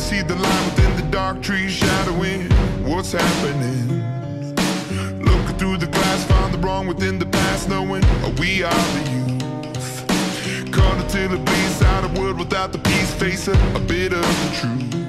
Let see the line within the dark trees shadowing what's happening? Looking through the glass, found the wrong within the past, knowing we are the youth. Caught until it bleeds out of world without the peace, facing a bit of the truth,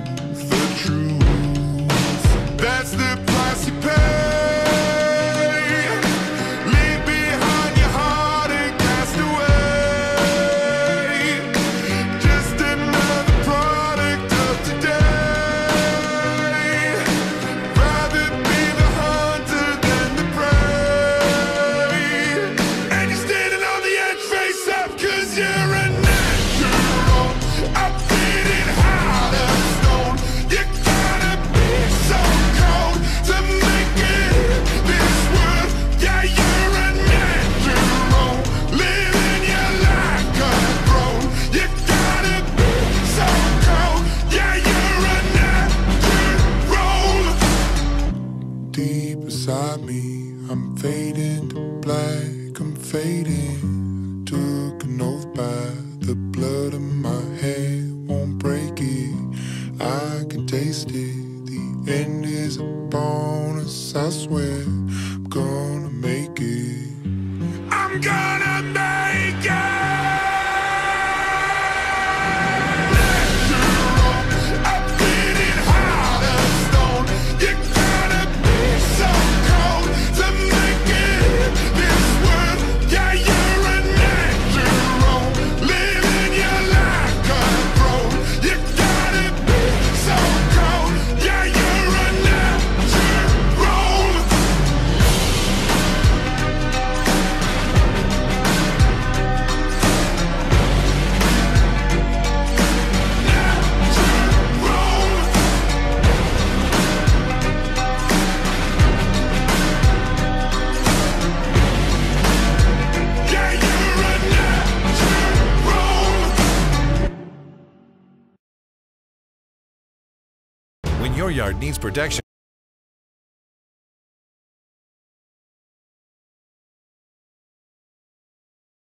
inside me, I'm fading to black. I'm fading. Took an oath by the blood in my head. Won't break it. I can taste it. The end is a bonus. I swear I'm gonna make it. Yard needs protection,